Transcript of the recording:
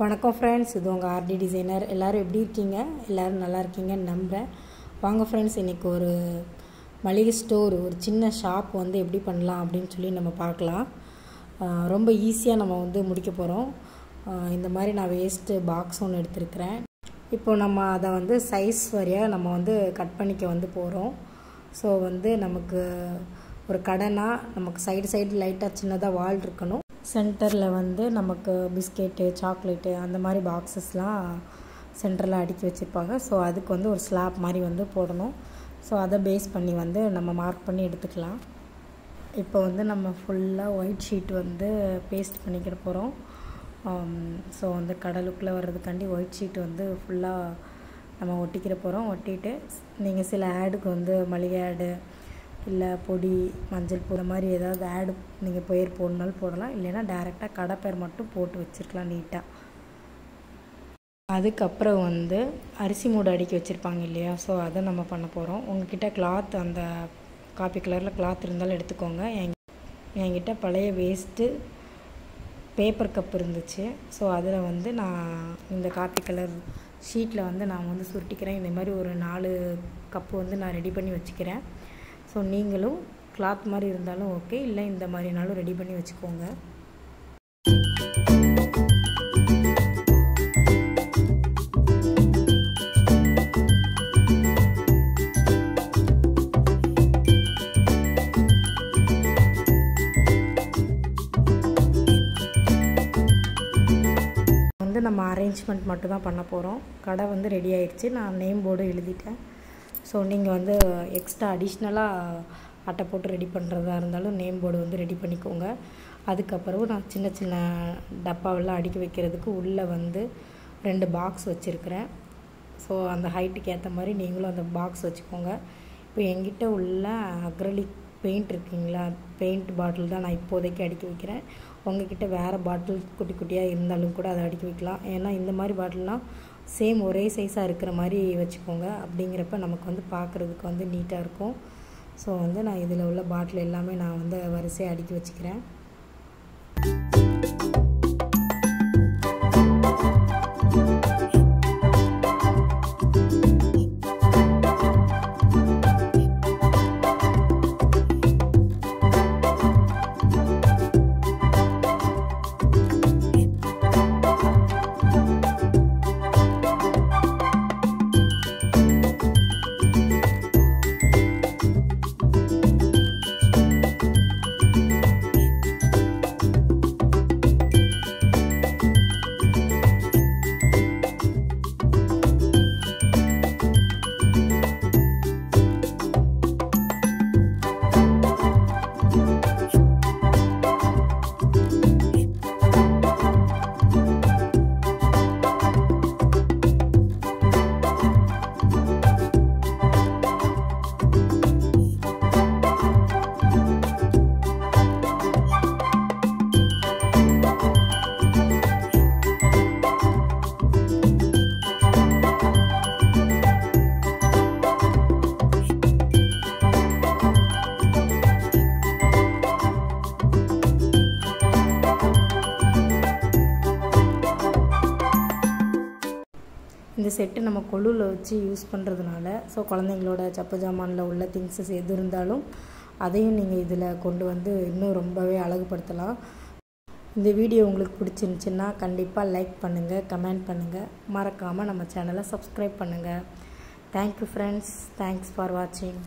வணக்கம் ஃப்ரெண்ட்ஸ் இது உங்கள் ஆர்டி டிசைனர் எல்லோரும் எப்படி இருக்கீங்க? எல்லோரும் நல்லா இருக்கீங்கன்னு நம்புகிறேன் வாங்க ஃப்ரெண்ட்ஸ் இன்றைக்கி ஒரு மளிகை ஸ்டோர் ஒரு சின்ன ஷாப் வந்து எப்படி பண்ணலாம் அப்படின்னு சொல்லி நம்ம பார்க்கலாம். ரொம்ப ஈஸியாக நம்ம வந்து முடிக்க போகிறோம் இந்த மாதிரி நான் வேஸ்ட்டு பாக்ஸ் ஒன்று எடுத்திருக்கிறேன். இப்போ நம்ம அதை வந்து சைஸ் வரையாக நம்ம வந்து கட் பண்ணிக்க வந்து போகிறோம் ஸோ வந்து நமக்கு ஒரு கடைனா நமக்கு சைடு சைடு லைட்டாக சின்னதாக வால் இருக்கணும். சென்டரில் வந்து நமக்கு பிஸ்கெட்டு சாக்லேட்டு அந்த மாதிரி பாக்ஸஸ்லாம் சென்டரில் அடுக்கி வச்சுருப்பாங்க. ஸோ அதுக்கு வந்து ஒரு ஸ்லாப் மாதிரி வந்து போடணும். ஸோ அதை பேஸ் பண்ணி வந்து நம்ம மார்க் பண்ணி எடுத்துக்கலாம். இப்போ வந்து நம்ம ஃபுல்லாக ஒயிட் ஷீட் வந்து பேஸ்ட் பண்ணிக்கிட போகிறோம் ஸோ வந்து கடலுக்குள்ளே வர்றதுக்காண்டி ஒயிட் ஷீட் வந்து ஃபுல்லாக நம்ம ஒட்டிக்கிற போகிறோம் ஒட்டிட்டு நீங்கள் சில ஆடுக்கு வந்து மளிகை ஆடு இல்லை பொடி மஞ்சள் பூ இந்த மாதிரி ஏதாவது ஆடு நீங்கள் பெயர் போடணுனாலும் போடலாம். இல்லைன்னா டேரெக்டாக கடை பேர் மட்டும் போட்டு வச்சுருக்கலாம் நீட்டாக அதுக்கப்புறம் வந்து அரிசி மூடு அடுக்கி வச்சுருப்பாங்க இல்லையா? ஸோ அதை நம்ம பண்ண போகிறோம் உங்ககிட்ட கிளாத் அந்த காப்பி கலரில் கிளாத் இருந்தாலும் எடுத்துக்கோங்க. என் என்கிட்ட பழைய வேஸ்ட்டு பேப்பர் கப் இருந்துச்சு. ஸோ அதில் வந்து நான் இந்த காப்பி கலர் ஷீட்டில் வந்து நான் வந்து சுருட்டிக்கிறேன். இந்த மாதிரி ஒரு நாலு கப்பு வந்து நான் ரெடி பண்ணி வச்சுக்கிறேன். ஸோ நீங்களும் கிளாத் மாதிரி இருந்தாலும் ஓகே இல்லை இந்த மாதிரினாலும் ரெடி பண்ணி வச்சுக்கோங்க. வந்து நம்ம அரேஞ்ச்மெண்ட் மட்டும் தான் பண்ண போகிறோம் கடை வந்து ரெடி ஆயிடுச்சு. நான் நேம் போர்டு எழுதிட்டேன். ஸோ நீங்கள் வந்து எக்ஸ்ட்ரா அடிஷ்னலாக அட்டை போட்டு ரெடி பண்ணுறதா இருந்தாலும் நேம் போர்டு வந்து ரெடி பண்ணிக்கோங்க. அதுக்கப்புறம் நான் சின்ன சின்ன டப்பாவெல்லாம் அடுக்கி வைக்கிறதுக்கு உள்ளே வந்து ரெண்டு பாக்ஸ் வச்சுருக்கிறேன். ஸோ அந்த ஹைட்டுக்கு ஏற்ற மாதிரி நீங்களும் அந்த பாக்ஸ் வச்சுக்கோங்க. இப்போ எங்கிட்ட உள்ள அக்ரலிக் பெயிண்ட் இருக்குங்களா? பெயிண்ட் பாட்டில் தான் நான் இப்போதைக்கு அடுக்கி வைக்கிறேன். உங்ககிட்ட வேறு பாட்டில் குட்டி குட்டியாக இருந்தாலும் கூட அதை அடுக்கி வைக்கலாம். ஏன்னா இந்த மாதிரி பாட்டில்லாம் சேம் ஒரே சைஸாக இருக்கிற மாதிரி வச்சுக்கோங்க. அப்படிங்கிறப்ப நமக்கு வந்து பார்க்குறதுக்கு வந்து நீட்டாக இருக்கும். ஸோ வந்து நான் இதில் உள்ள பாட்டில் எல்லாமே நான் வந்து வரிசையாக அடுக்கி வச்சுக்கிறேன். இந்த செட்டு நம்ம கொள்ளுவில் வச்சு யூஸ் பண்ணுறதுனால ஸோ குழந்தைங்களோட சப்பு ஜாமானில் உள்ள திங்ஸஸ் எது இருந்தாலும் அதையும் நீங்கள் இதில் கொண்டு வந்து இன்னும் ரொம்பவே அழகுபடுத்தலாம். இந்த வீடியோ உங்களுக்கு பிடிச்சிருந்துச்சின்னா கண்டிப்பாக லைக் பண்ணுங்கள் கமெண்ட் பண்ணுங்கள் மறக்காமல் நம்ம சேனலை சப்ஸ்கிரைப் பண்ணுங்கள் தேங்க்யூ ஃப்ரெண்ட்ஸ் தேங்க்ஸ் ஃபார் வாட்சிங்